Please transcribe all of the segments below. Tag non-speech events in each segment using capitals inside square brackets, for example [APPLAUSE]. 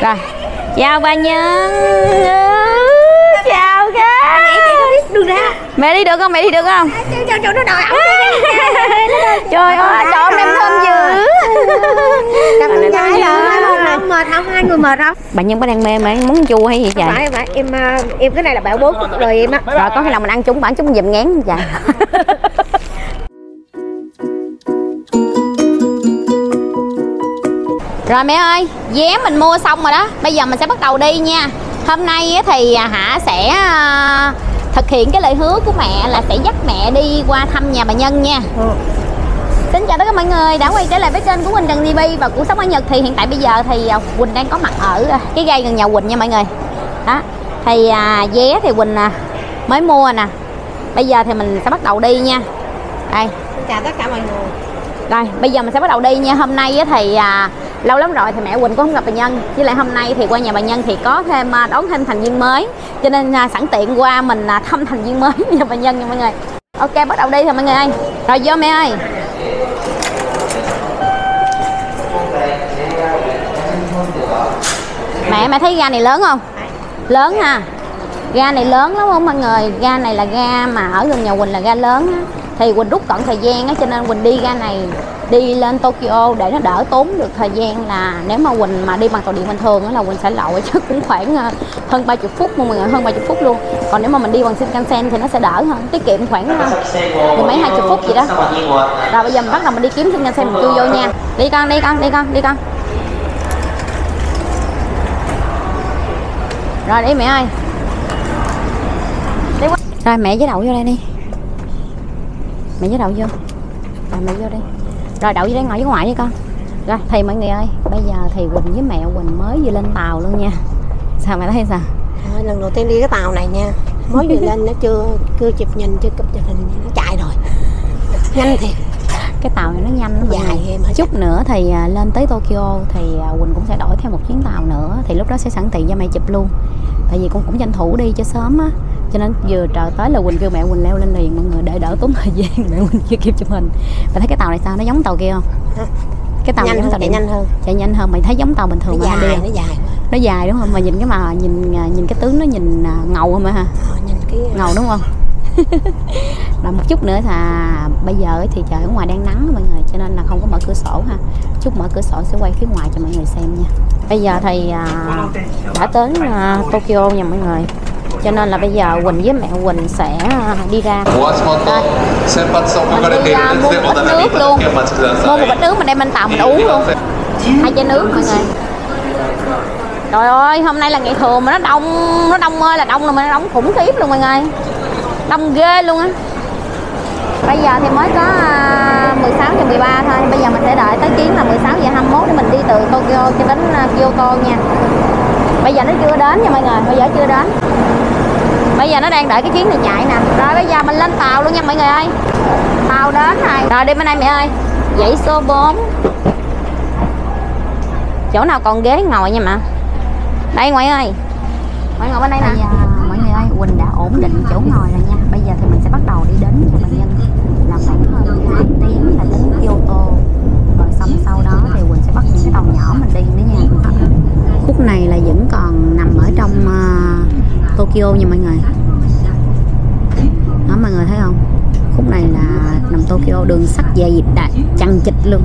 rồi. Chào bà nhân. Chào cái đường ra mẹ đi được không? Mẹ đi được không? Cho chỗ nó đòi ổng trời ơi trời ơi em thơm dữ. Cảm ơn gái là mệt không hai người mệt không bà nhân có đang mê mà muốn chua hay gì trời phải phải. Em à, em cái này là bảo bố đời em á. Rồi có khi nào mình ăn chúng bản chúng dùm ngán không [LAUGHS] Rồi mẹ ơi, vé mình mua xong rồi đó Bây giờ mình sẽ bắt đầu đi nha. Hôm nay thì à, Hạ sẽ à, thực hiện cái lời hứa của mẹ là sẽ dắt mẹ đi qua thăm nhà bà Nhân nha. Xin chào tất cả mọi người đã quay trở lại với kênh của Quỳnh Trần TV và cuộc sống ở Nhật. Thì hiện tại bây giờ thì à, Quỳnh đang có mặt ở cái gai gần nhà Quỳnh nha mọi người. Đó thì à, vé thì Quỳnh à, mới mua nè. Bây giờ thì mình sẽ bắt đầu đi nha. Đây. Xin chào tất cả mọi người. Rồi bây giờ mình sẽ bắt đầu đi nha. Hôm nay thì à, lâu lắm rồi thì mẹ Quỳnh cũng không gặp bà Nhân. Với lại hôm nay thì qua nhà bà Nhân thì có thêm à, đón thêm thành viên mới. Cho nên à, sẵn tiện qua mình à, thăm thành viên mới [LAUGHS] nhà bà Nhân nha mọi người. Ok, bắt đầu đi thôi mọi người ơi. Rồi, vô mẹ ơi. Mẹ mẹ thấy ga này lớn không? Lớn ha. Ga này lớn lắm không mọi người? Ga này là ga mà ở gần nhà Quỳnh là ga lớn á. Thì Quỳnh rút cận thời gian á, cho nên Quỳnh đi ga này đi lên Tokyo để nó đỡ tốn được thời gian là nếu mà Quỳnh mà đi bằng tàu điện bình thường đó là Quỳnh sẽ lội [LAUGHS] chứ cũng khoảng ờ, hơn 30 phút mọi người hơn 30 phút luôn. Còn nếu mà mình đi bằng Shinkansen thì nó sẽ đỡ hơn, tiết kiệm khoảng ờ, thì mấy, hai chục phút gì đó. Rồi bây giờ mình bắt đầu mình đi kiếm Shinkansen, mình chui vô nha. Đi con đi con đi con đi con. Rồi đi mẹ ơi. Đi rồi mẹ với đậu vô đây đi. Mẹ với đậu vô. Rồi mẹ vô đi rồi đậu vô đây ngồi với ngoại đi con. Rồi thì mọi người ơi bây giờ thì quỳnh với mẹ quỳnh mới vừa lên tàu luôn nha. Sao mẹ thấy sao? À, lần đầu tiên đi cái tàu này nha. Mới vừa [LAUGHS] lên nó chưa chưa chụp nhìn chưa chụp chụp hình nó chạy rồi. Nhanh thiệt cái tàu này nó nhanh mọi Dài em hả? chút nữa thì à, lên tới Tokyo thì à, Quỳnh cũng sẽ đổi thêm một chuyến tàu nữa thì lúc đó sẽ sẵn tiện cho mẹ chụp luôn. Tại vì con cũng tranh thủ đi cho sớm á cho nên vừa trời tới là Quỳnh kêu mẹ Quỳnh leo lên liền mọi người để đỡ tốn thời [LAUGHS] gian mẹ Quỳnh chưa kịp chụp hình mày thấy cái tàu này sao? Nó giống tàu kia không? Hả? [LAUGHS] cái tàu này nhanh giống hơn tàu chạy nhanh hơn. Chạy nhanh hơn mày thấy giống tàu bình nó thường nó đi dài không? nó dài nó dài đúng không? Mà nhìn cái mà nhìn à, nhìn cái tướng nó nhìn à, ngầu không ha ờ, nhìn cái ngầu đúng không là một chút nữa là bây giờ thì trời ở ngoài đang nắng mọi người cho nên là không có mở cửa sổ ha. Chút mở cửa sổ sẽ quay phía ngoài cho mọi người xem nha. Bây giờ thì uh, đã tới uh, Tokyo nha mọi người. Cho nên là bây giờ Quỳnh với mẹ Quỳnh sẽ à, đi ra. Đây. Mình đi ra mua một bịch nước luôn. Mua một bịch nước mà đem anh tạo mình uống luôn. hai chai nước mọi người. Trời ơi hôm nay là ngày thường mà nó đông nó đông ơi là đông là mình nó đông khủng khiếp luôn mọi người đông ghê luôn á. Bây giờ thì mới có à, 16 giờ 13 thôi. Bây giờ mình sẽ đợi tới chuyến là 16 giờ 21 để mình đi từ Tokyo cho đến à, Kyoto nha. Bây giờ nó chưa đến nha mọi người, bây giờ chưa đến. Bây giờ nó đang đợi cái chuyến này chạy nè. Rồi bây giờ mình lên tàu luôn nha mọi người ơi. Tàu đến rồi. Rồi đi bên đây mẹ ơi. Dãy số 4 chỗ nào còn ghế ngồi nha mà. Đây ngoại ơi. Ngoại ngồi bên đây nè quỳnh đã ổn định chỗ ngồi rồi nha. Bây giờ thì mình sẽ bắt đầu đi đến nhà bệnh nhân. Là khoảng hơn 2 tiếng là đến Kyoto. Rồi xong sau đó thì quỳnh sẽ bắt những cái tàu nhỏ mình đi nữa nha. Khúc này là vẫn còn nằm ở trong uh, Tokyo nha mọi người. Đó mọi người thấy không? Khúc này là nằm Tokyo đường sắt dày đặc chằng chịt luôn.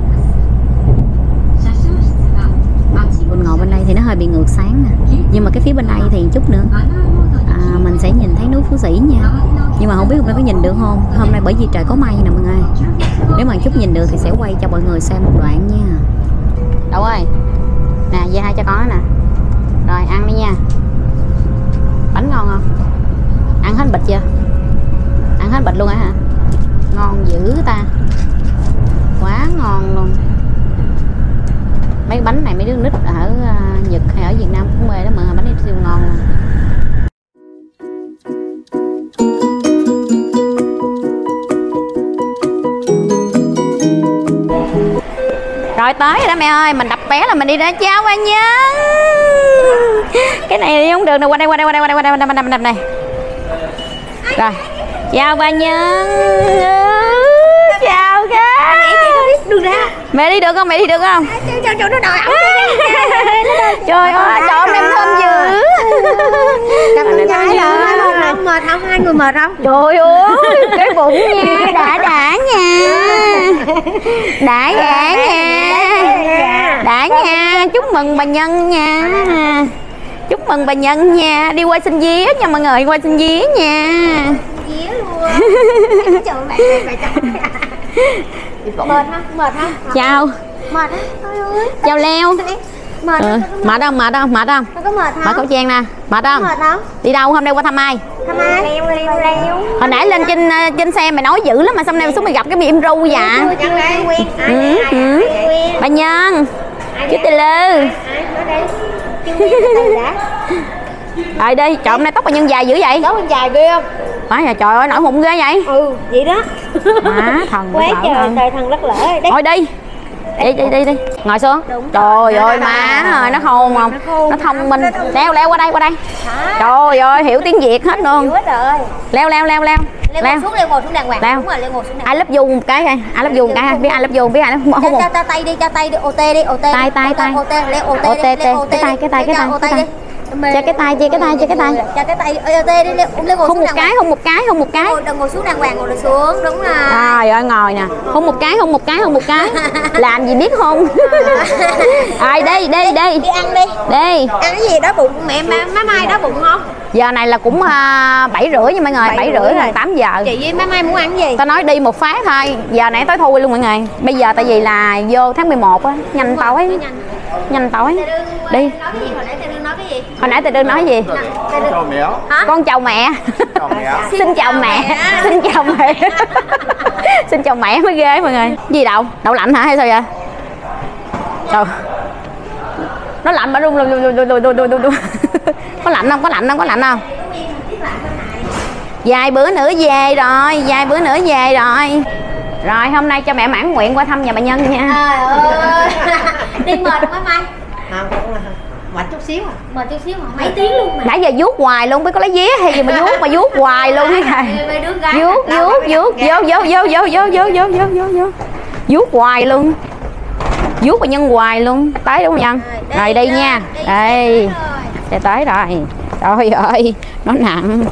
Quỳnh ngồi bên đây thì nó hơi bị ngược sáng nè. Nhưng mà cái phía bên đây thì chút nữa mình sẽ nhìn thấy núi Phú Sĩ nha. Nhưng mà không biết hôm nay có nhìn được không? Hôm nay bởi vì trời có mây nè mọi người. Nếu mà chút nhìn được thì sẽ quay cho mọi người xem một đoạn nha. Đậu ơi? Nè, dê hai cho con nè. Rồi, ăn đi nha. Bánh ngon không? Ăn hết bịch chưa? Ăn hết bịch luôn hả? Ngon dữ ta. Quá ngon luôn. Mấy bánh này mấy đứa nít ở ờ, Nhật hay ở Việt Nam cũng mê đó mà, bánh này siêu ngon luôn. Rồi tới rồi đó mẹ ơi mình đập vé là mình đi ra chào ba nhân cái này đi không được nè qua đây qua đây qua đây qua đây qua đây qua đây qua đây, qua đây, rồi chào ba nhân chào cái đường ra mẹ đi được không? Mẹ đi được không? Nó đòi ổng trời ơi trời ơi em thơm dữ Cầm con gái mệt không mệt không hai người mệt không trời ơi cái bụng nha đã đã nha. Đã đã nha. đã nha. Chúc mừng bà nhân nha. Chúc mừng bà nhân nha. Đi qua xin vía nha mọi người qua xin vía nha. Día luôn. [LAUGHS] Mệt không? Mệt không? Chào. Mệt á. Chào leo mệt ừ. không mệt không mệt không mệt không có mệt không khẩu trang nè mệt không mệt không đi đâu hôm nay qua thăm ai Thăm ai? Leo leo leo hồi nãy lên trên ờ, trên xe mày nói dữ lắm mà xong nay mày xuống mày gặp cái im ru dạ ừ, ừ. quen bà nhân chú tì lư Ai rồi đi trời hôm nay tóc bà nhân dài dữ vậy Đó con dài ghê không? Nói nhà trời ơi nổi mụn ghê vậy Ừ vậy đó má thần Quá lỡ trời thần đất lỡ thôi đi đi đi đi đi. Ngồi xuống. Đúng trời ơi má ơi nó khôn không? Nó thông minh. Leo leo qua đây qua đây. Trời ơi hiểu tiếng việt hết luôn. Leo leo leo leo. Leo ngồi xuống, leo ngồi xuống đàng hoàng. Leo. Đúng rồi, leo ngồi xuống đàng ai love you một cái coi ai love you một cái? Biết ai love you biết ai love không? cho, tay đi, cho tay đi, OT đi, OT Tay, tay, tay. OT, leo OT OT, đi, leo OT cái tay, cái tay, cái tay, cái đi. Tay. Cho cái tay, chia cái tay, chia cái tay. Cho cái tay, OT đi, ngồi không một cái không một cái không một cái. Đừng ngồi xuống đàng hoàng, ngồi xuống, đúng rồi. Trời ơi ngồi nè. Không một cái không một cái không một cái. [LAUGHS] Làm gì biết không? [LAUGHS] Ai đi đi đi Đi. ăn đi. Đi. Ăn cái gì đó bụng, mẹ má, má Mai đó bụng không? giờ này là cũng à, bảy rưỡi nha mọi người Bảy rưỡi rồi. gần tám giờ. Chị với má Mai muốn ăn gì? tao nói đi một phát thôi. Giờ nãy tối thui luôn mọi người. Bây giờ tại vì là vô tháng 11 á nhanh tối. Nhanh. tối. Đi gì? Hồi nãy từ đơn nói gì? Con chào mẹ. Hả? con chào mẹ. Xin chào mẹ. xin chào mẹ. [LAUGHS] Xin chào mẹ mới ghê mọi người. Gì đậu đậu lạnh hả hay sao vậy? Trời. Nó lạnh mà rung rung rung rung rung rung rung có lạnh không? Có lạnh không? Có lạnh không? Dài bữa nữa về rồi. Dài bữa nữa về rồi. Rồi hôm nay cho mẹ mãn nguyện qua thăm nhà bà nhân nha. Trời ơi. [LAUGHS] Đi mệt quá mai. Không cũng là mệt chút xíu à? Mệt chút xíu mà mấy tiếng luôn mà. Nãy giờ vuốt hoài luôn biết có lấy vía hay gì mà vuốt mà vuốt hoài luôn cái này vuốt vuốt vuốt vô vô vô vô vô vô vô vô vô vô vuốt hoài luôn. Vuốt bà nhân hoài luôn. Tới đúng không nhân rồi đi nha. đây xe tới rồi. trời ơi nó nặng.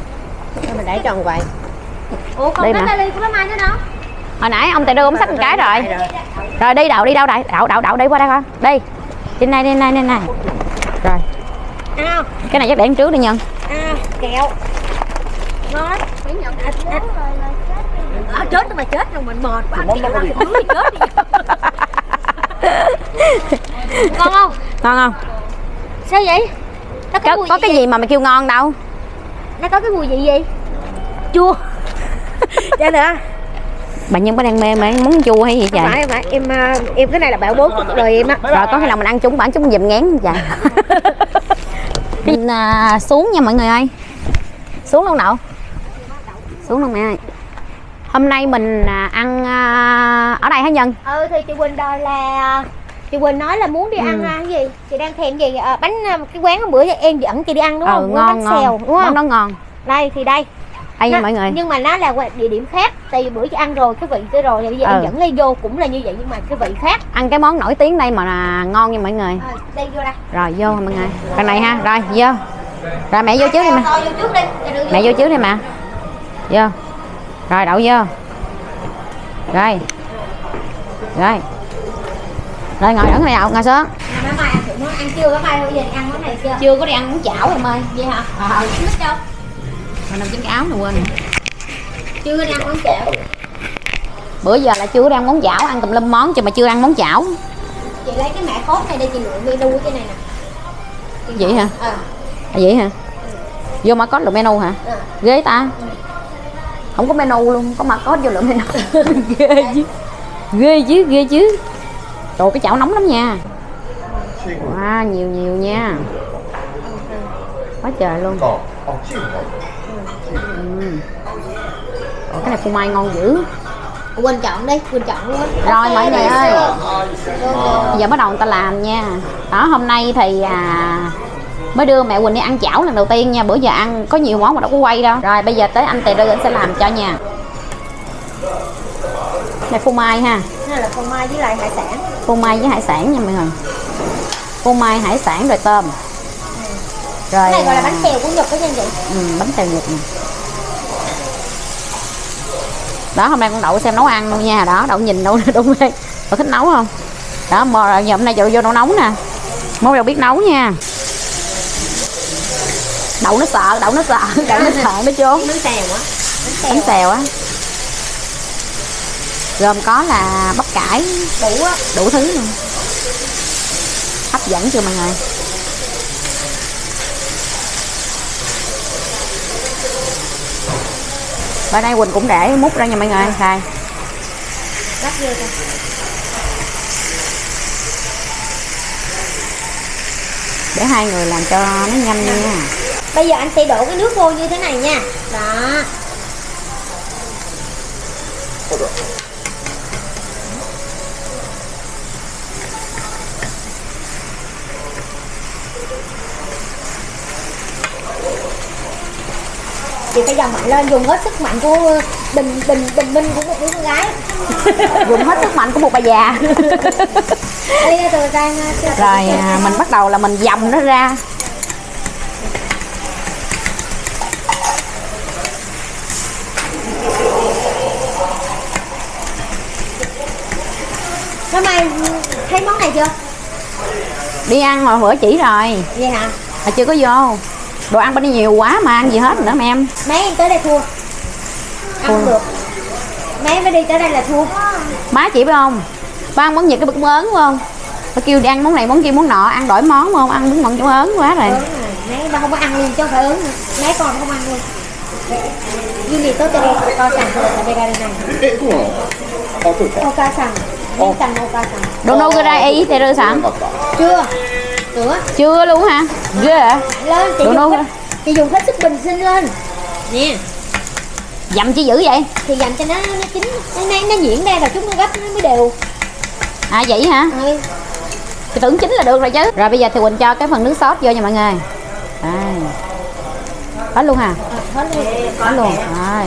Mình để tròn vậy Ủa còn Đây cái mà. vali của Mai nữa đâu? hồi nãy ông tài đưa ông xách một cái rồi. Rồi đi đậu đi đâu đây đậu đậu đậu đi qua đây con đi. Trên này trên này trên này Ăn không? cái này chắc để trước đi nhân. À, kẹo. Ngon. Lắm đã chết À, chết rồi mà chết rồi mình mệt quá. Ăn kẹo lắm thì chết đi [LAUGHS] Ngon không? ngon không? Sao vậy? Nó có, có, có cái gì mà mày kêu ngon đâu? Nó có cái mùi vị gì? Chua. [LAUGHS] Dạ nữa. Bà nhân có đang mê mê muốn chua hay gì vậy? phải phải. Em à, em cái này là bảo bố của đời em á. Rồi có khi nào mình ăn chúng bản chúng dùm ngán vậy [LAUGHS] Mình, à, xuống nha mọi người ơi. Xuống luôn đậu xuống luôn mẹ ơi. Hôm nay mình à, ăn à, ở đây hả nhân ừ thì chị quỳnh đòi là chị quỳnh nói là muốn đi Ừ. ăn à, cái gì? Chị đang thèm gì? À, bánh à, cái quán hôm bữa em dẫn chị đi ăn đúng ừ không? Ngon bánh ngon. xèo đúng không? Đó ngon. Đây thì đây đây nha mọi người. nhưng mà nó là qua địa điểm khác tại vì bữa chị ăn rồi cái vị kia rồi bây giờ Ừ. em dẫn ly vô cũng là như vậy nhưng mà cái vị khác. Ăn cái món nổi tiếng đây mà là ngon nha mọi người. Rồi đây vô đây. Rồi vô mọi người. Cái này ha rồi vô. Rồi mẹ vô trước đi đi vô. mẹ vô. trước đi mà. Vô. Rồi đậu vô. Rồi. Rồi. Rồi ngồi đẳng này đậu ngồi xuống. Mà mai ăn thử món ăn chưa? Má mai bây giờ ăn món này chưa? Chưa có đi ăn bún chảo em ơi. Vậy hả? Ờ thích đâu mà nằm trên cái áo này quên chưa có đi ăn món chảo. Bữa giờ là chưa ăn món chảo ăn tùm lum món chứ mà chưa ăn món chảo. Chị lấy cái mẹ cốt này để chị lựa menu cái này nè. Chị Vậy hả? ờ. À, vậy hả? Vô mà có lượng menu hả? Ờ. ghê ta. Không có menu luôn có mà có vô lượng menu. [LAUGHS] Ghê chứ. Ghê chứ ghê chứ. Trời cái chảo nóng lắm nha. Wow nhiều nhiều nha. Quá trời luôn ừ. Ủa, cái này phô mai ngon dữ. Quỳnh chọn đi quỳnh chọn luôn rồi mọi người ơi. giờ bắt đầu người ta làm nha. Đó hôm nay thì à, mới đưa mẹ Quỳnh đi ăn chảo lần đầu tiên nha. Bữa giờ ăn có nhiều món mà đâu có quay đâu. Rồi bây giờ tới anh Tề Rư anh sẽ làm cho nha. Này phô mai ha. Này là con mai với lại hải sản. Phô mai với hải sản nha mọi người. Phô mai hải sản rồi tôm. Rồi cái này gọi là à, bánh xèo của nhật đó nha chị. ừ, bánh xèo nhật nè đó hôm nay con đậu xem nấu ăn luôn nha. Đó đậu nhìn đâu đúng đây có thích nấu không? Đó mò giờ hôm nay vô vô nấu nóng nè. Mốt đâu biết nấu nha. Đậu nó sợ đậu nó sợ [LAUGHS] đậu nó sợ nó trốn. Bánh xèo á. Bánh xèo á. Gồm có là bắp cải. Đủ á. Đủ thứ luôn. Hấp dẫn chưa mọi người ở đây quỳnh cũng để múc ra nha mọi người. Xài vô để hai người làm cho nó nhanh nha. Bây giờ anh sẽ đổ cái nước vô như thế này nha. Đó chị phải dòng mạnh lên dùng hết sức mạnh của bình bình bình minh của một đứa con gái. [LAUGHS] Dùng hết sức mạnh của một bà già. Rồi mình bắt đầu là mình dầm nó ra. Nó mày thấy món này chưa? Đi ăn mà bữa chỉ rồi. Vậy hả? Mà chưa có vô đồ ăn bên đây nhiều quá mà ăn gì hết nữa mà em. Mấy em tới đây thua. Ăn thua. được. Mấy mới đi tới đây là thua. Má chị phải không? Ba ăn món nhật cái bực ớn không? Ba kêu đi ăn món này món kia món nọ ăn đổi món không? Ăn món mặn chỗ ớn quá rồi. Mấy ba không có ăn luôn chứ không phải ớn mấy con không ăn luôn. Yuli tới đây có sẵn rồi đây đây này. Oka sẵn Oka sẵn Dono cái đây ý thì rơi sẵn. Chưa? Chưa chưa luôn hả? Ghê hả lên chị Đồ dùng hết chị dùng hết sức bình sinh lên. Nè. Dầm chi dữ vậy? Thì dành cho nó nó chín nó, nó, nó nhuyễn ra rồi chúng nó gấp nó mới đều. À vậy hả? Ừ. thì tưởng chính là được rồi chứ. Rồi bây giờ thì quỳnh cho cái phần nước sốt vô nha mọi người. Đây hết luôn hả? Ờ, hết luôn. Hết luôn. Rồi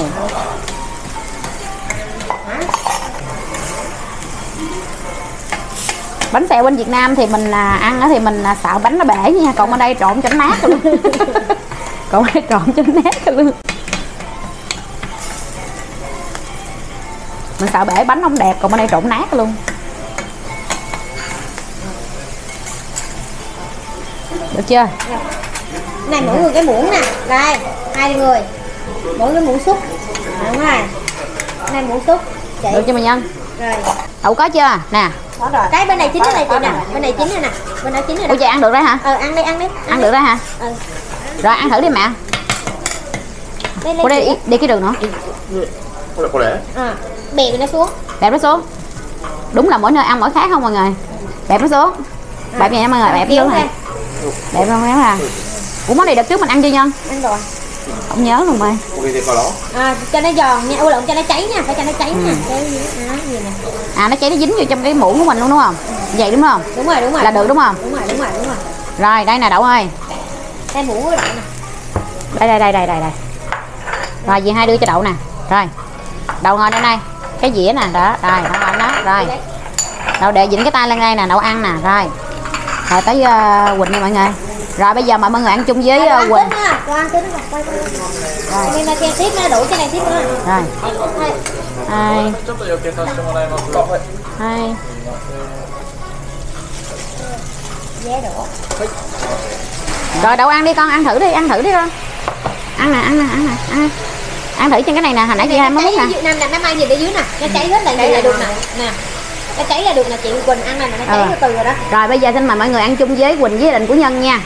bánh xèo bên Việt Nam thì mình à, ăn á thì mình à, sợ bánh nó bể nha. Còn ở đây trộn cho nó nát luôn. [LAUGHS] Còn ở đây trộn cho nó nát luôn. Mình sợ bể bánh không đẹp còn ở đây trộn nát luôn. Được chưa? Này mỗi người cái muỗng nè. Đây hai người. Mỗi người muỗng xúc đúng rồi. Này muỗng xúc chị. Được chưa mình nhân? Rồi. Đậu có chưa? Nè rồi. Cái bên này chín cái này chị nè, bên này chín rồi nè, bên đó chín rồi nè. Ủa chị ăn được đấy hả? Ờ ăn đi ăn đi. Ăn được đấy hả? Ừ. Rồi ăn thử đi mẹ. Đây, đây, đi, cái đường nữa. Có có lẽ. Bẹp nó xuống. Bẹp nó xuống. Đúng là mỗi nơi ăn mỗi khác không mọi người. Bẹp nó xuống. Ừ. Bẹp này mọi người, bẹp xuống này. Bẹp không bẹp à. Ủa món này đợt trước mình ăn chưa nhân? Ăn rồi không nhớ luôn mày à, cho nó giòn nha. Ôi lộn cho nó cháy nha. Phải cho nó cháy ừ. nha cái à, gì nè. À nó cháy nó dính vô trong cái muỗng của mình luôn đúng không? Ừ. vậy đúng không? Đúng rồi đúng rồi. Là được đúng không? Đúng rồi đúng rồi đúng rồi. Rồi đây nè đậu ơi. Đây muỗng của đậu nè. Đây đây đây đây đây đây. Rồi dì hai đưa cho đậu nè. Rồi. Đậu ngồi đây này. Cái dĩa nè đó. Đây đậu ngồi đó. Rồi. Đậu để dính cái tay lên đây nè đậu ăn nè. Rồi. Rồi tới uh, quỳnh nha mọi người rồi bây giờ mọi người ăn chung với ờ, quỳnh. rồi. Rồi. Hai. Hai. Rồi đậu ăn đi con ăn thử đi ăn thử đi con. Ăn nè ăn nè ăn nè ăn ăn thử trên cái này nè hồi nãy chị hai mới múc nè. nằm nằm nó mai gì ở dưới nè. Nó cháy hết lại đây là được nè. nè nó cháy là được nè chị quỳnh ăn này nè nó cháy Ờ. từ rồi đó. Rồi bây giờ xin mời mọi người ăn chung với quỳnh với gia đình của nhân nha.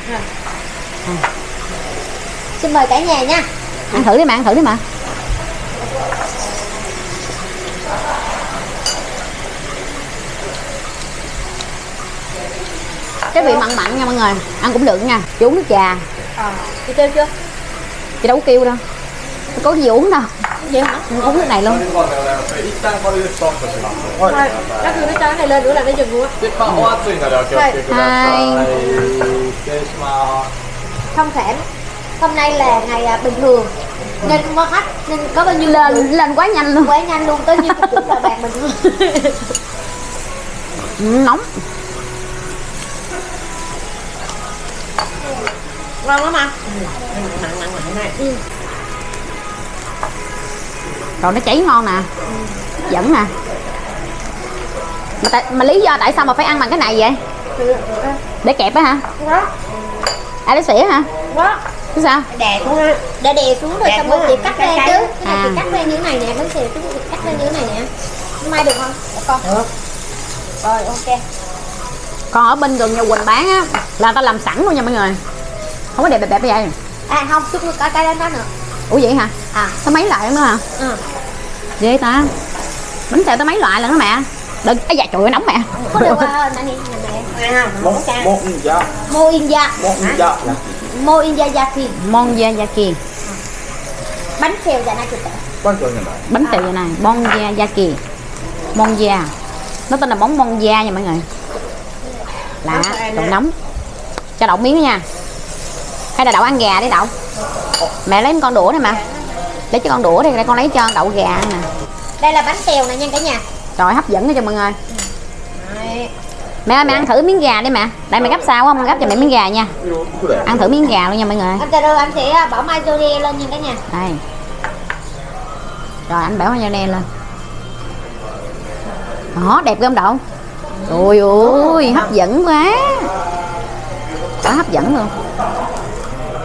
Xin mời cả nhà nha. Ăn thử đi mà ăn thử đi mà. Cái vị mặn mặn nha mọi người ăn cũng được nha. Chị uống nước trà. Ờ chị kêu chưa? Chị đâu có kêu đâu. Có gì uống đâu vậy hả? Mình uống nước này luôn. Rồi nó cứ nó cái này lên nữa là nó dừng luôn á. Hai. không khỏe hôm nay là ngày à, bình thường. Nên không có khách nên có bao nhiêu lên lên quá nhanh luôn. Quá nhanh luôn tới như cũng là bạn mình nóng. Ngon lắm mà mặn mặn mặn này rồi nó cháy ngon nè. Dẫn nè. Mà, tại, mà lý do tại sao mà phải ăn bằng cái này vậy? Để kẹp á hả? Quá à để xỉa hả? Quá chứ sao? Đè xuống á để đè xuống rồi xong rồi chị à, cắt cái lên cái- chứ. cái này à. chị cắt lên như thế này nè bánh xèo chị cắt lên như thế này nè. Mai được không? Để con. Được. Rồi ok. Còn ở bên gần nhà quỳnh bán á là ta làm sẵn luôn nha mọi người. Không có đẹp đẹp đẹp như vậy. À không chút nữa cái cái đó nữa ủa vậy hả? À. Có mấy loại nữa hả? Ừ. ghê ta. Bánh xèo tới mấy loại lần đó mẹ. Đừng ấy dạ trời nóng mẹ. Có được nani nè nghe không Mo, mổ cha. Mo inja, mo india mo inja. mo india yaki monja yaki bánh xèo dạ này chụp Bánh cho nhân đại. bánh xèo vậy này monja yaki monja nó tên là món monja nha mọi người. Lạ còn nóng. Cho đậu miếng nha. Hay là đậu ăn gà đi đậu mẹ lấy con đũa này mà. Lấy cho con đũa đi đây con lấy cho đậu gà nè. Đây là bánh xèo nè nha cả nhà. Rồi hấp dẫn cho mọi người. Mẹ ơi mẹ ăn thử miếng gà đi mẹ. Đây mẹ gấp sao không? Gấp cho mẹ miếng gà nha. Ăn thử miếng gà luôn nha mọi người. Anh từ anh sẽ bỏ mayonnaise lên nha cả nhà. Đây. Rồi anh hoa nè lên. Đó đẹp không đậu? Ôi ôi hấp dẫn quá. Quá hấp dẫn luôn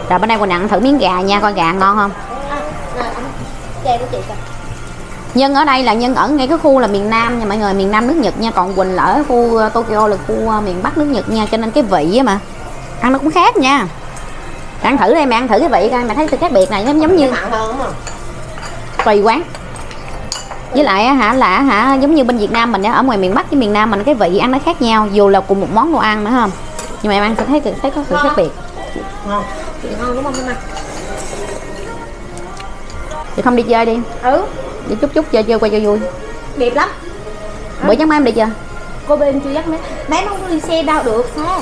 rồi bên đây quỳnh ăn thử miếng gà nha coi gà ngon không? À, nhân ở đây là nhân ở ngay cái khu là miền Nam nha mọi người miền Nam nước Nhật nha. Còn Quỳnh là ở khu ờ, Tokyo là khu ờ, miền Bắc nước Nhật nha cho nên cái vị á mà ăn nó cũng khác nha. Ăn thử đây mẹ ăn thử cái vị coi mẹ thấy sự khác biệt này giống giống như tùy quán. Với lại á hả là hả giống như bên Việt Nam mình ở ngoài miền Bắc với miền Nam mình cái vị ăn nó khác nhau dù là cùng một món đồ ăn nữa không? Nhưng mà em ăn sẽ thấy thấy có sự khác biệt ngon. Chị ngon đúng không em thì không đi chơi đi. Ừ. Đi chút chút chơi chơi quay cho vui. Đẹp lắm. Bữa chắc mấy em đi chưa? Cô bên chưa dắt mấy. Mấy nó không đi xe đâu được xa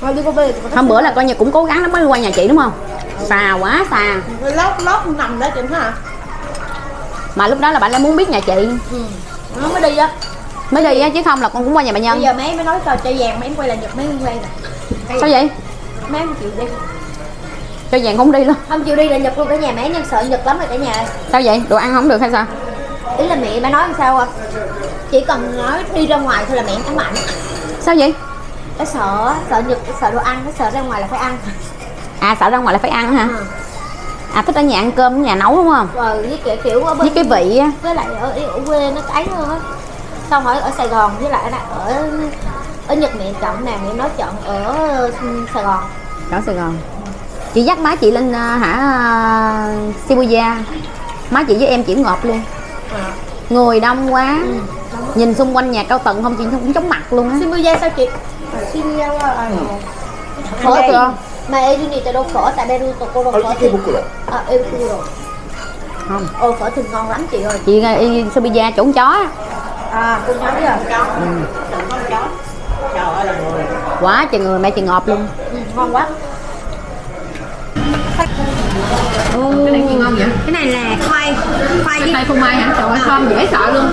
thôi đi cô bên hôm bữa là coi như cũng cố gắng lắm mới qua nhà chị đúng không? Xa quá xa lót lót nằm đó chị hả? Mà lúc đó là bạn lại muốn biết nhà chị. Ừ. nó mới đi á. Mới đi á chứ không là con cũng qua nhà bà nhân. Bây giờ mấy mới nói trò chơi vàng mấy em quay lại nhật mấy em quay nè sao vậy? mấy em chịu đi. Cho vàng không đi luôn. Không chịu đi là nhật luôn cả nhà mấy nhân sợ nhật lắm rồi cả nhà. Sao vậy? Đồ ăn không được hay sao? Ý là mẹ mới nói làm sao không chỉ cần nói đi ra ngoài thôi là mẹ ám ảnh sao vậy? Nó sợ sợ nhật sợ đồ ăn nó sợ ra ngoài là phải ăn. À sợ ra ngoài là phải ăn hả? Ừ. à thích ở nhà ăn cơm ở nhà nấu đúng không? Rồi với kiểu kiểu ở bên với cái vị á. với lại ở, ở quê nó cái hơn á. Xong rồi ở Sài Gòn với lại ở ở, ở Nhật mẹ chọn nào mẹ nói chọn ở ừ, Sài Gòn. Ở Sài Gòn. Chị dắt má chị lên à, hả Shibuya má chị với em chỉ ngọt luôn. Dạ. À. người đông quá. Ừ, đông. nhìn xung quanh nhà cao tầng không chị cũng chóng mặt luôn á. Shibuya sao chị? Shibuya là ừ. phở chưa? mà Eunitadophở tại Berutokoro phở thì à, Ebukuro không. Ô phở thường ngon lắm chị ơi. Chị à, Shibuya chỗ chó à con chó biết rồi ừ quá trời người mẹ chị ngọt luôn. Ừ, ngon quá. Cái này gì ngon vậy? Cái này là khoai Khoai tây phô mai hả? Trời ơi, à. thơm dễ sợ luôn.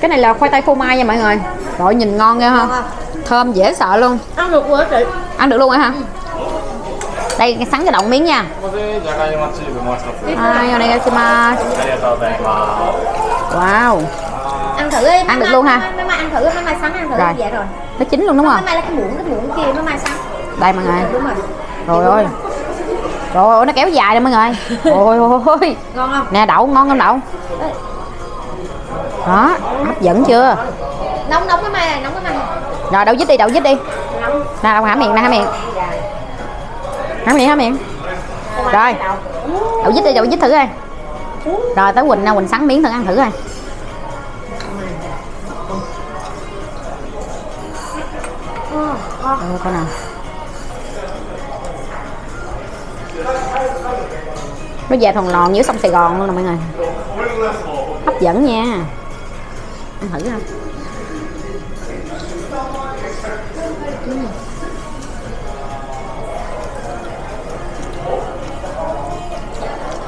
Cái này là khoai tây phô mai nha mọi người. Rồi nhìn ngon nghe ha. Thơm dễ sợ luôn. Ăn được luôn chị? Ăn được luôn hả? Ừ. đây sắn cái động miếng nha. À, wow thử đi. Ăn được Mấy luôn ha? mấy mai ăn thử mấy mai sáng ăn thử Rồi. dạ rồi. Nó chín luôn đúng mấy không? Mai là cái muỗng cái muỗng kia mấy mai sáng. Đây mọi người. Đúng rồi. Rồi ơi. rồi ơi nó kéo dài rồi mọi người. Ôi ôi ngon không? Nè đậu ngon không đậu? Đó hấp dẫn chưa? Nóng nóng cái mai này nóng cái mai này. Rồi đậu dít đi đậu dít đi. Nóng. Nè đậu hả miệng nè hả miệng. Hả miệng hả miệng. Rồi. đậu. Dít đi đậu dít thử coi. Rồi tới quỳnh nè quỳnh sắn miếng thử ăn thử coi ừ, ừ, coi nào nó về thòn lòn dưới sông sài gòn luôn nè mọi người hấp dẫn nha ăn thử không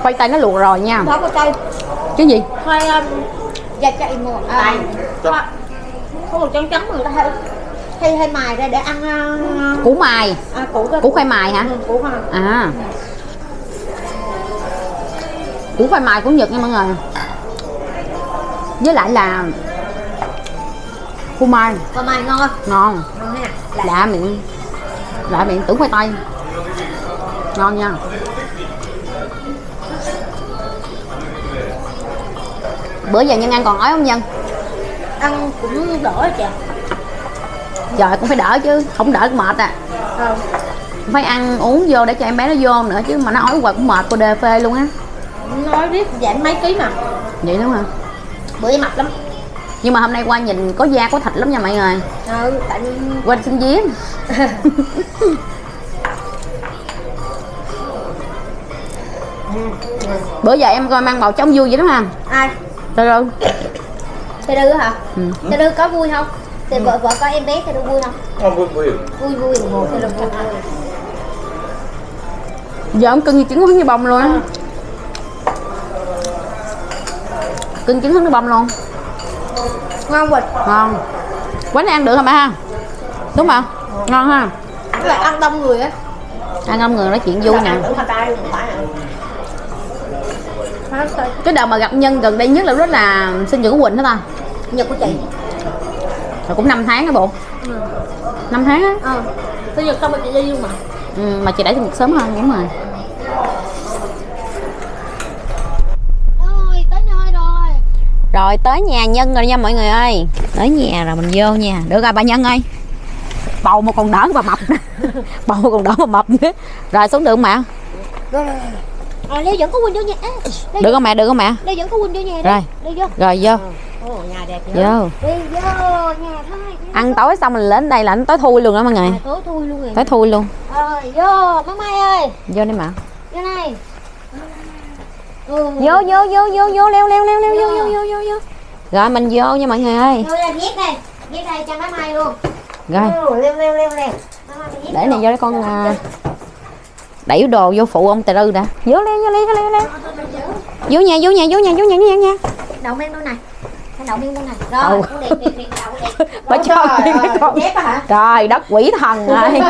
khoai tây nó luộc rồi nha có cây chứ gì khoai um, dạ em một à, Tay. có, có một trắng trắng mà người ta hay hay hay mài ra để ăn uh, củ mài. à, củ củ khoai mài hả? Ừ, củ khoai à. Củ khoai mài của nhật nha mọi người. Với lại là phô mai khoai mài ngon. Không ngon. Ngon ha. Lạ. lạ miệng. Lạ miệng tưởng khoai tây. Ngon nha. Bữa giờ nhân ăn còn ói không nhân? Ăn cũng đỡ rồi chị trời cũng phải đỡ chứ không đỡ cũng mệt à. Ờ. phải ăn uống vô để cho em bé nó vô nữa chứ mà nó ói hoài cũng mệt cô đề phê luôn á. Nói biết giảm mấy ký mà. Vậy đúng không? Bữa em mập lắm. Nhưng mà hôm nay qua nhìn có da có thịt lắm nha mọi người. Ừ tại quên xin giếng. [LAUGHS] Bữa giờ em coi mang bầu trống vui vậy đúng không ai? Rồi? Tê Đư hả? Ừ. Đư có vui không? thì vợ vợ có em bé thì nó vui không? Không vui vui. Vui vui một thì là giờ ông cưng như trứng hứng như bông luôn á. Ờ. Cưng trứng hứng như bông luôn. Ngon quỳnh ngon. Quán ăn được hả mẹ ha đúng không? Ngon. Ha. Cái này ăn đông người á. Ăn đông người nói chuyện vui nè. cái đầu mà gặp nhân gần đây nhất là rất là sinh nhật của quỳnh đó ta nhật của chị rồi cũng 5 tháng đó bộ. Ừ. 5 tháng á. Ờ. Sinh nhật xong rồi chị đi luôn mà? Ừ, mà chị đẩy nhật sớm hơn đúng rồi Ôi tới nơi rồi. Rồi tới nhà nhân rồi nha mọi người ơi. Tới nhà rồi mình vô nha. Được rồi bà nhân ơi. Bầu một còn đỡ bà mập. [LAUGHS] Bầu còn đỡ bà mập nữa. Rồi xuống đường mà. À Lê vẫn có Quỳnh vô nhà. À, được không mẹ? Được không mẹ? Lê vẫn có Quỳnh vô nhà Rồi. đi Đi vô. Rồi vô Ồ, nhà đẹp vô. Đi vô nhà thôi ăn tối xong mình lên đây là anh tối thui luôn đó mọi người. À, tối thui luôn rồi. Tối thui luôn. Rồi vô Má Mai ơi. Vô đi mà. Vô này. Ừ. vô. Vô vô vô vô leo leo leo leo vô vô vô vô vô. Rồi mình vô nha mọi người ơi. Vô đây viết đây. Viết đây cho má Mai luôn. Rồi. Ừ, leo leo leo leo. Để này vô để con à, đẩy đồ vô phụ ông tà rư đã. Vô leo vô leo vô leo. Vô nhà vô nhà vô nhà vô nhà vô nhà. Nha đậu men đâu này đậu đâu này. Rồi Ừ. con đẹp đẹp đẹp đậu đẹp. [LAUGHS] Bà cho trời cái con trời đất quỷ thần [LAUGHS] ơi.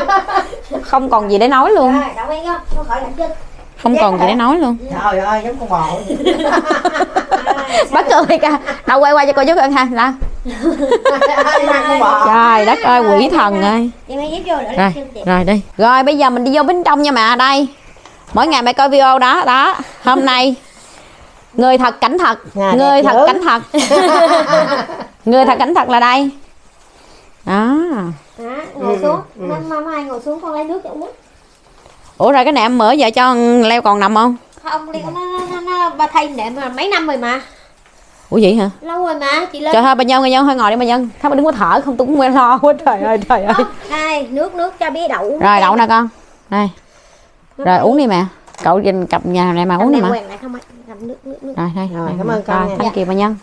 Không còn gì để nói luôn. Rồi đậu vô con khỏi lạnh chân. Không còn gì để nói luôn. Trời ơi, giống con bò. bắt cười kìa đâu quay qua cho cô chú ăn ha là. [LAUGHS] Trời đất ơi quỷ thần ơi. Rồi rồi đi. Rồi bây giờ mình đi vô bên trong nha mẹ đây. Mỗi ngày mẹ coi video đó đó. Hôm nay người thật cảnh thật. Nhà đẹp người thật dữ. cảnh thật. [LAUGHS] Người thật cảnh thật là đây. Đó. Đó ngồi xuống. má má mai ngồi xuống con lấy nước cho uống ủa rồi cái này em mở giờ cho leo còn nằm không? Không đi nó, nó, nó, ba thay nệm mà mấy năm rồi mà. Ủa vậy hả? Lâu rồi mà chị lên trời ơi bà nhân bà nhân hơi ngồi đi bà nhân. Thấy bà đứng có thở không tôi cũng quen lo quá trời ơi trời ơi. đây nước nước cho bé đậu. Rồi đậu nè con. Đây. Rồi uống đi mẹ cậu dình cặp nhà này mà uống đi mà. rồi đây Rồi, đây, cảm ơn con thank you bà nhân.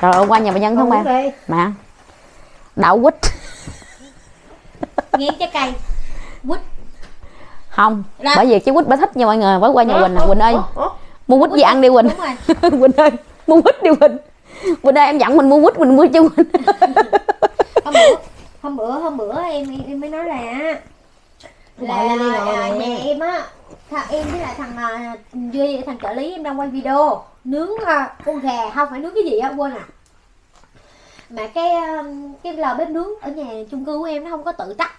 Rồi ở qua nhà bà nhân không đi. Mẹ đậu quýt. Nghiến trái cây. Quýt. Không bởi vì cái quýt bà thích nha mọi người mới qua nhà quỳnh nè. Quỳnh ơi. mua quýt gì ăn đi quỳnh? Đúng rồi. [LAUGHS] Quỳnh ơi mua quýt đi quỳnh. Quỳnh ơi em dặn mình mua quýt mình mua cho quỳnh. [LAUGHS] Hôm bữa hôm bữa hôm bữa em em mới nói là là, Gọi lên đi, gọi là nè. nhà em á thằng em với lại thằng à, duy thằng trợ lý em đang quay video. Nướng à, con gà không phải nướng cái gì á quên à. Mà cái à, cái lò bếp nướng ở nhà chung cư của em nó không có tự tắt.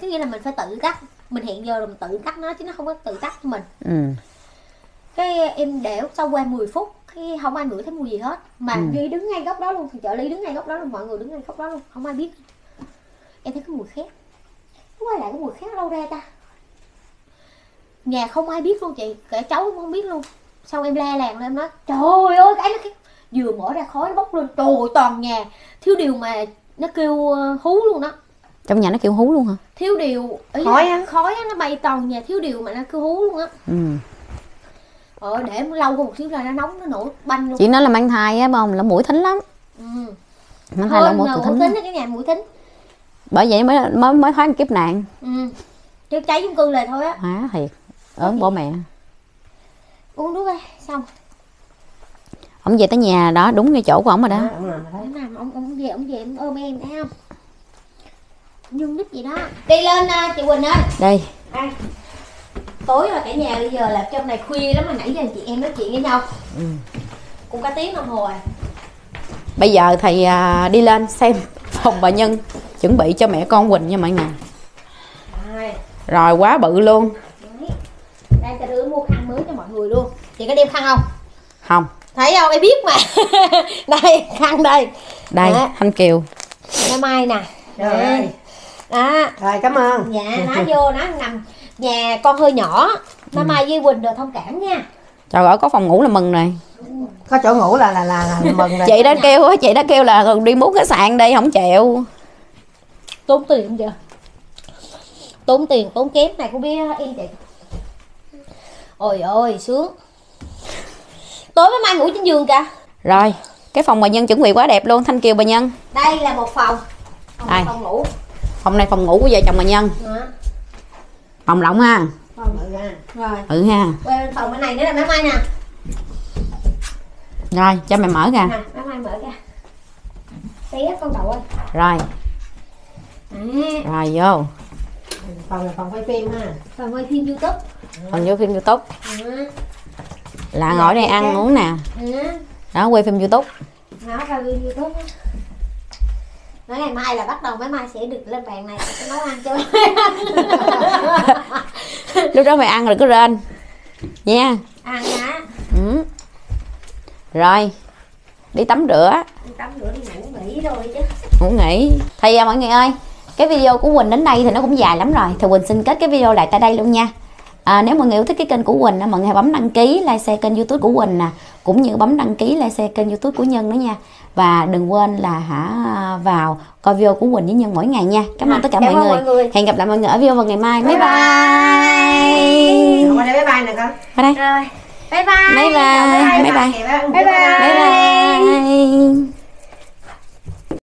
Có nghĩa là mình phải tự tắt. Mình hẹn giờ rồi mình tự tắt nó chứ nó không có tự tắt cho mình. Ừ. Cái em để sau qua 10 phút cái không ai ngửi thấy mùi gì hết. Mà Ừ. duy đứng ngay góc đó luôn thì trợ lý đứng ngay góc đó luôn mọi người đứng ngay góc đó luôn không ai biết. Em thấy cái mùi khét. Quay lại cái mùi khét đâu ra ta nhà không ai biết luôn chị kể cháu cũng không biết luôn. Xong em la làng lên em nói trời ơi cái nó khét vừa mở ra khói nó bốc lên trời ơi, toàn nhà. Thiếu điều mà nó kêu ờ, hú luôn đó. Trong nhà nó kêu hú luôn hả? Thiếu điều ý Khói á? khói á, nó bay toàn nhà thiếu điều mà nó kêu hú luôn á. Ừ. Ờ để lâu một xíu là nó nóng nó nổ banh luôn. Chị nói là mang thai á bông là mũi thính lắm. Ừ. mang thai là mũi thính. thính cái nhà mũi thính. Bởi vậy mới mới mới thoát kiếp nạn. Ừ. chứ cháy chung cư là thôi á. Hả thiệt ớn bỏ mẹ. Uống nước đi xong. Ông về tới nhà đó đúng ngay chỗ của ông rồi đó. Thấy. ông nằm ông ông về ông về ông ôm em thấy không? Nhung nít gì đó. Đi lên à, chị quỳnh ơi. Đây. Đây. tối rồi cả nhà bây giờ là trong này khuya lắm mà nãy giờ chị em nói chuyện với nhau. Ừ. cũng cả tiếng đồng hồ à. Bây giờ thầy à, đi lên xem phòng bà nhân chuẩn bị cho mẹ con quỳnh nha mọi người. Rồi quá bự luôn. Đây ta đưa mua khăn mới cho mọi người luôn. Chị có đem khăn không? Không. Thấy không? Em biết mà. [LAUGHS] Đây khăn đây. Đây Đó. thanh kiều. Ngày mai nè. Trời ơi. đó. Rồi cảm ơn. dạ nó vô nó nằm nhà con hơi nhỏ. Nó mai với quỳnh được thông cảm nha. Trời ơi có phòng ngủ là mừng rồi Có chỗ ngủ là là là, là mừng rồi. chị đã kêu á chị đã kêu là đi muốn khách sạn đi không chịu. Tốn tiền chưa? Tốn tiền tốn kém này cũng biết yên chị ôi ôi sướng. Tối mới mai ngủ trên giường kìa. Rồi cái phòng bà nhân chuẩn bị quá đẹp luôn. Thanh kiều bà nhân. Đây là một phòng. Phòng, Đây. phòng ngủ. Phòng này phòng ngủ của vợ chồng bà nhân. Đó. phòng rộng ha. Phòng nha rồi. Ừ ha. Bên phòng bên này nữa là máy mai nè. Rồi cho mẹ mở ra. Nè mai mở ra. Té con cậu ơi. Rồi. À, rồi vô. Phòng là phòng quay phim ha. phòng quay phim youtube còn vô phim youtube. Là ngồi đây ăn uống nè. Đó quay phim youtube. Nó ra phim youtube nói ngày mai là bắt đầu máy mai sẽ được lên bàn này. Sẽ nấu ăn cho [LAUGHS] lúc đó mày ăn rồi cứ rên nha. Ăn nhá ừ. rồi. Đi tắm rửa. Đi tắm rửa đi ngủ nghỉ rồi chứ. Ngủ nghỉ. Thì à, mọi người ơi cái video của Quỳnh đến đây thì nó cũng dài lắm rồi. Thì Quỳnh xin kết cái video lại tại đây luôn nha à, nếu mọi người yêu thích cái kênh của Quỳnh mọi người hãy bấm đăng ký like share kênh youtube của Quỳnh nè. Cũng như bấm đăng ký like share kênh youtube của Nhân nữa nha. Và đừng quên là hả vào coi video của Quỳnh với Nhân mỗi ngày nha. Cảm ơn tất cả mọi người. mọi người. hẹn gặp lại mọi người ở video vào ngày mai. Bye bye, Qua đây bye bye nè con. qua đây. Bye bye. Bye bye. Bye bye. Bye bye. Bye bye. bye bye